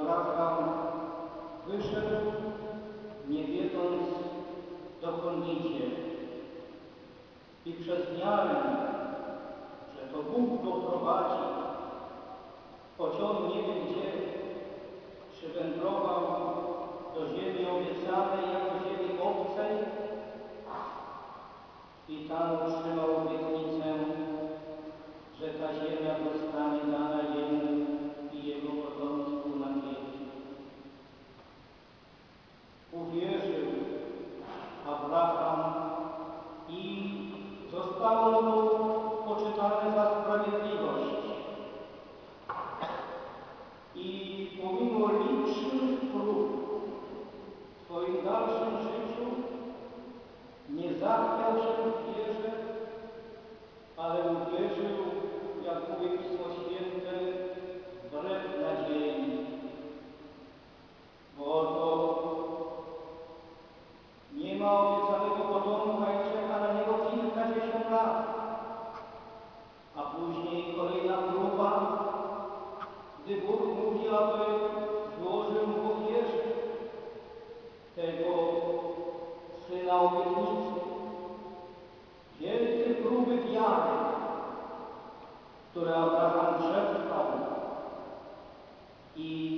Abraham wyszedł, nie wiedząc, dokąd idzie. I przez miarę, że to Bóg go prowadzi, pociągnie gdzie przywędrował do ziemi obiecanej jako ziemi obcej i tam otrzymał obietnicę, że ta ziemia zostanie dana gdy Bóg mówi, aby złożył mu jeszcze tego syna obietnicy. Wielkie próby wiary, które Abraham przetrwał i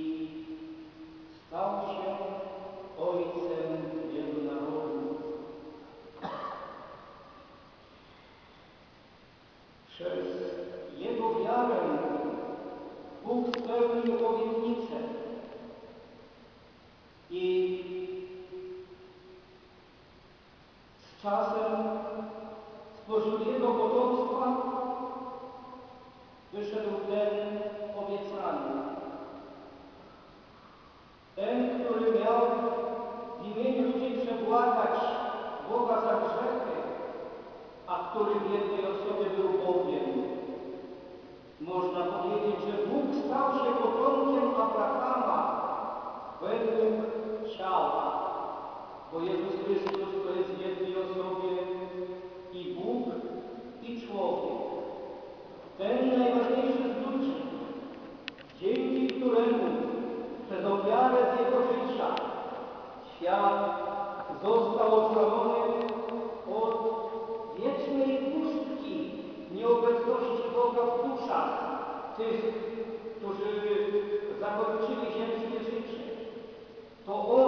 został odprawiony od wiecznej pustki nieobecności Boga w duszach tych, którzy zakończyli ziemskie życie. To On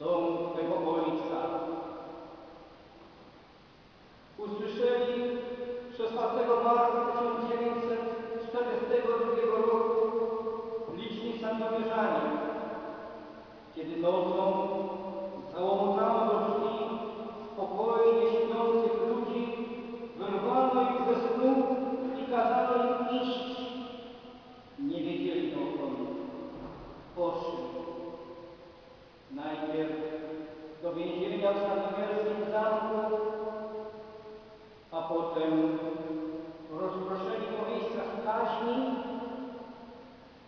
do tego ojca. Usłyszeli 16 marca 1942 roku liczni sandomierzanie, kiedy nocą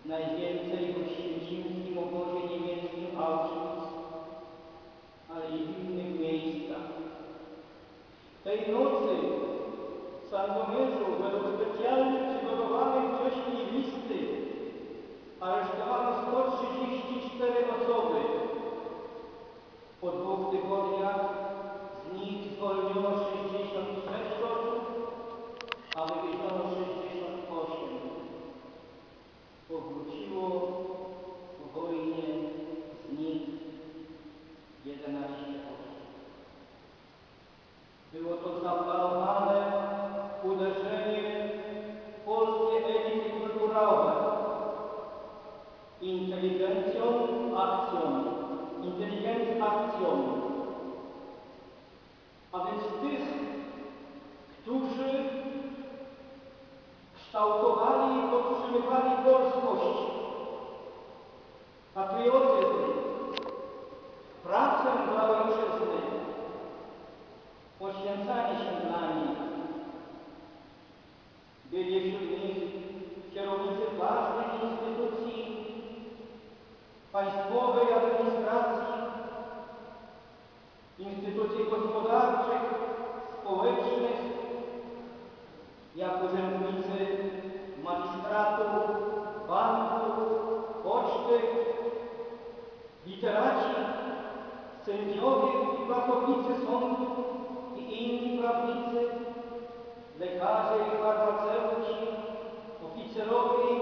Najwięcej w oświęcimskim obozie niemieckim Auschwitz, ale i w innych miejscach. Tej nocy w Sandomierzu według specjalnie przygotowanej wcześniej listy aresztowano 134 osoby, Cerovní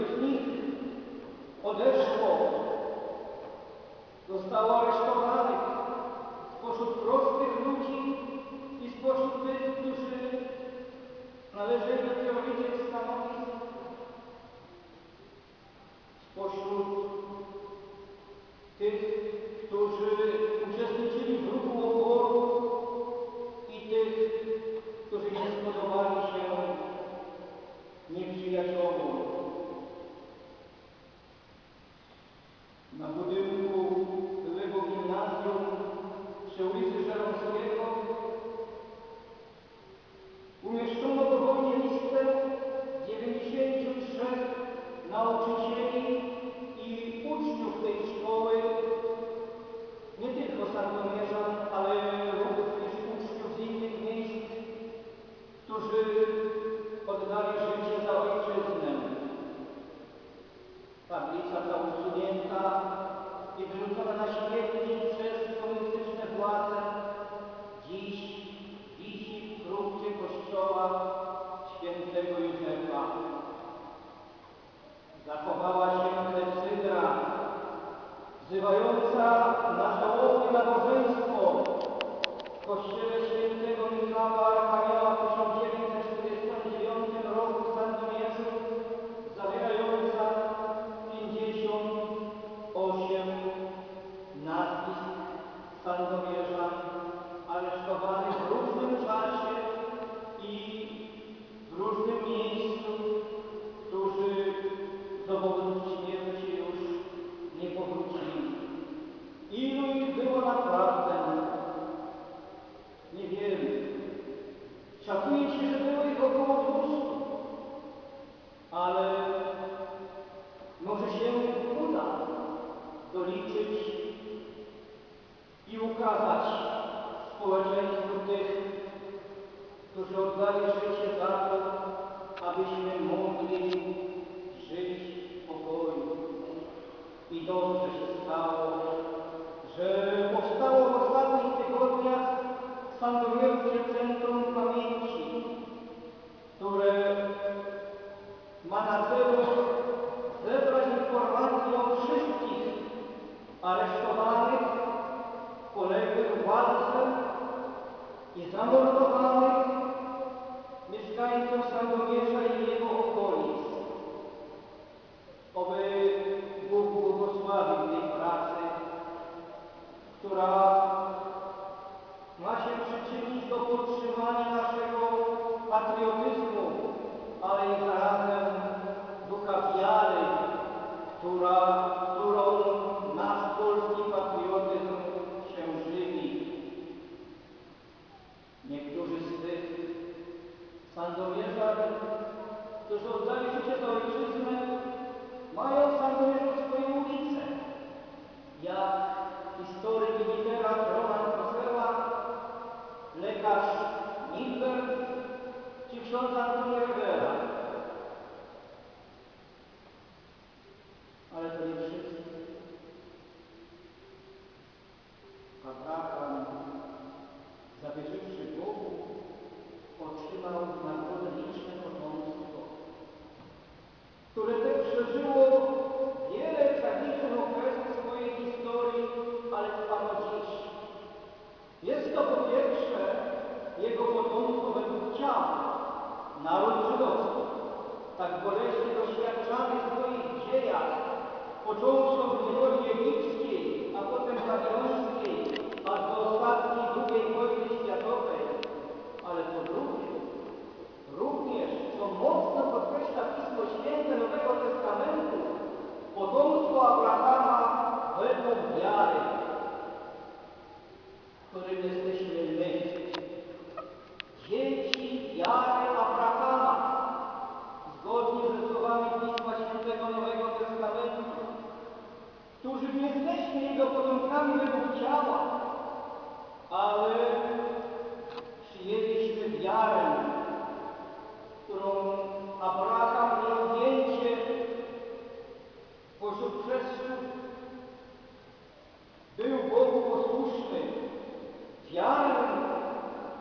już nic. Odeszło. Zostało aresztowane. Mahabharata społeczeństwu tych, którzy oddali życie za to, abyśmy mogli żyć w pokoju. I dobrze się stało, że powstało w ostatnich tygodniach sandowieckie Centrum Pamięci, które ma na celu zebrać informacje o wszystkich aresztowanych, poległych w walce niezamordowanych mieszkańców Sandomierza i jego okolic, oby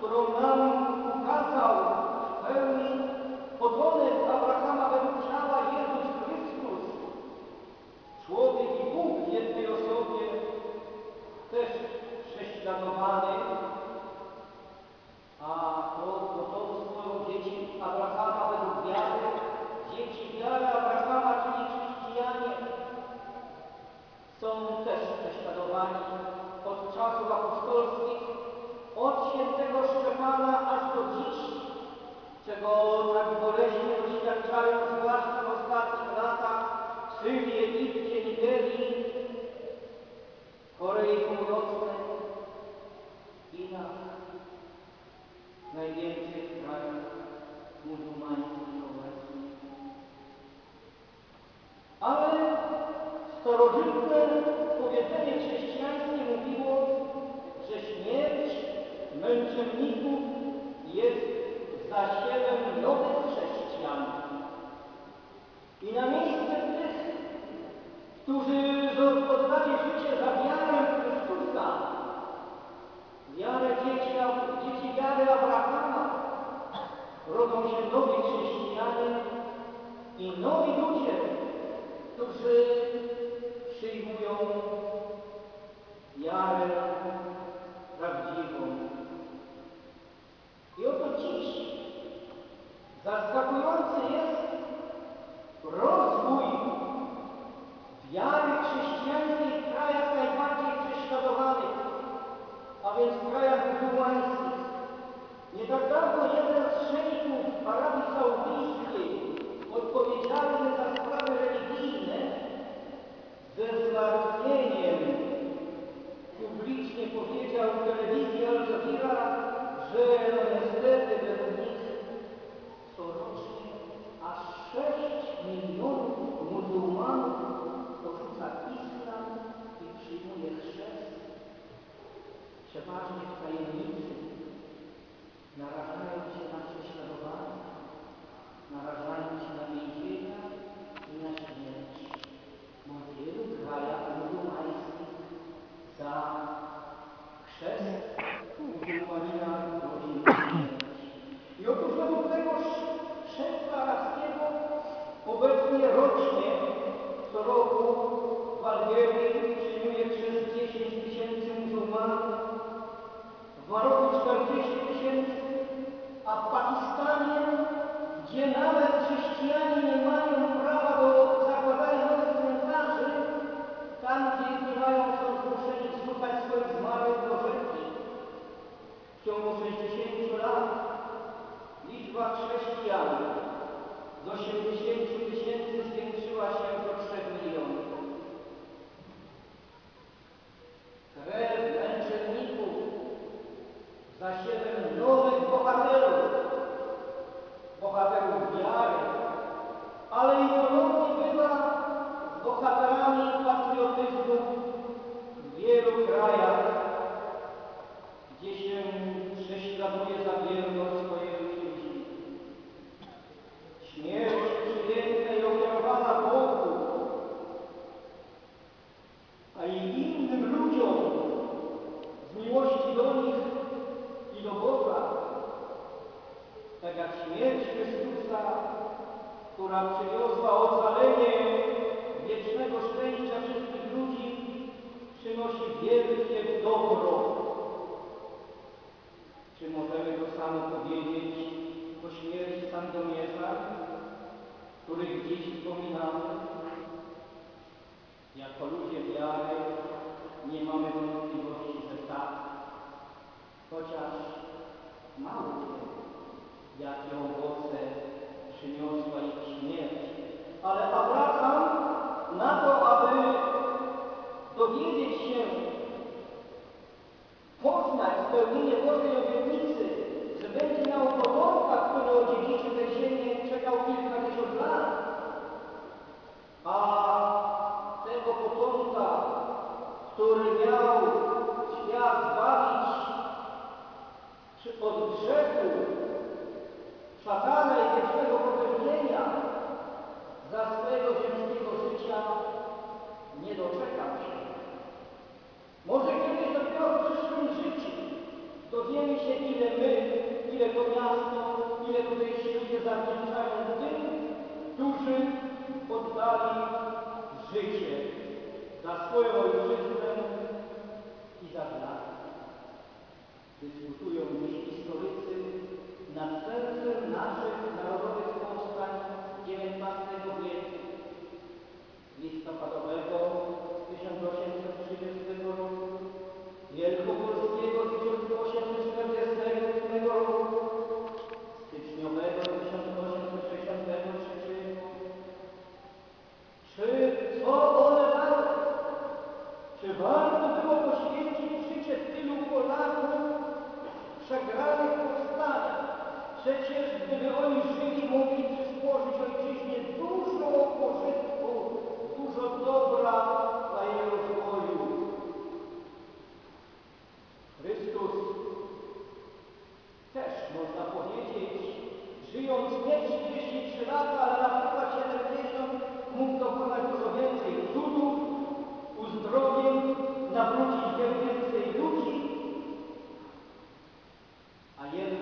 którą Radiant i nowi ludzie, którzy przyjmują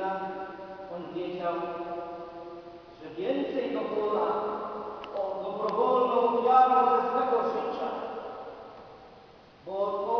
jednak on wiedział, że więcej go wola o dobrowolną ofiarę ze swego życia, bo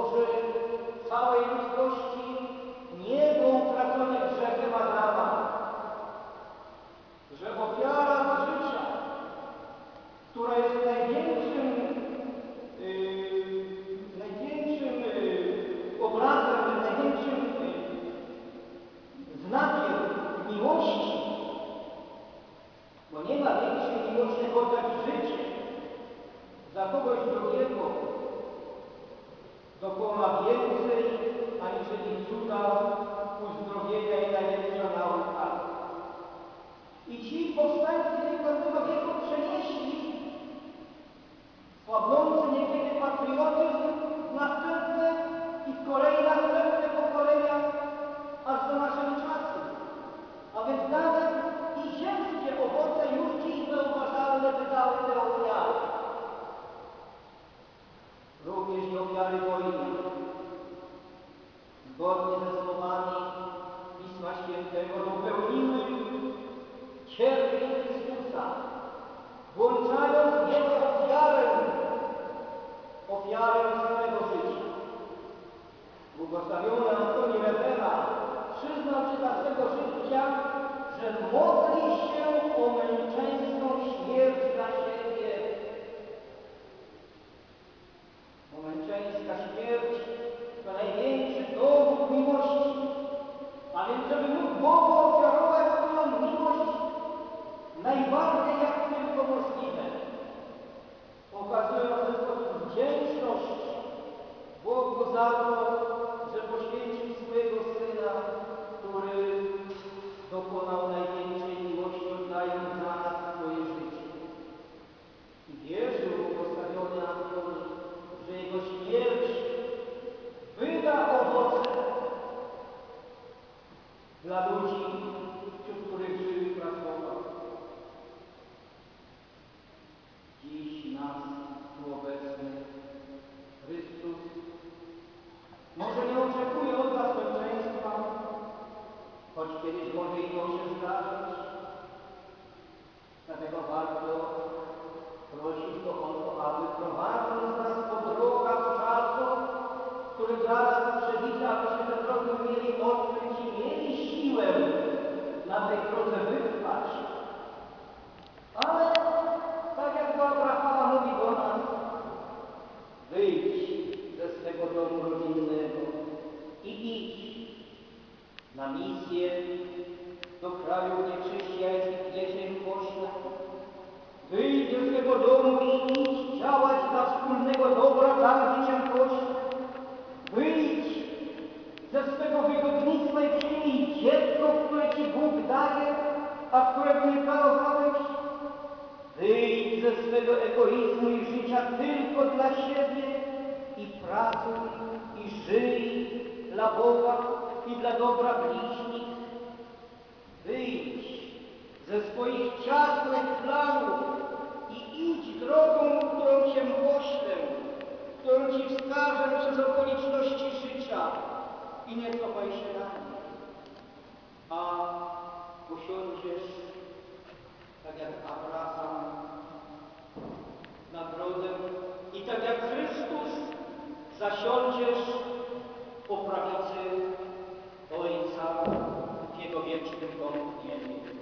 ofiarę samego życia. Błogosławiony Antoni Rewela przyznał czytać tego życia, że modli się o męczeńską śmierć dla siebie. Wyjdź ze swoich ciasnych planów i idź drogą, którą Cię poślę, którą Ci wskażę przez okoliczności życia i nie cofaj się na nie. A usiądziesz, tak jak Abraham, na drodze i tak jak Chrystus zasiądziesz po prawicy Ojca. do wiecznych pomógnieni.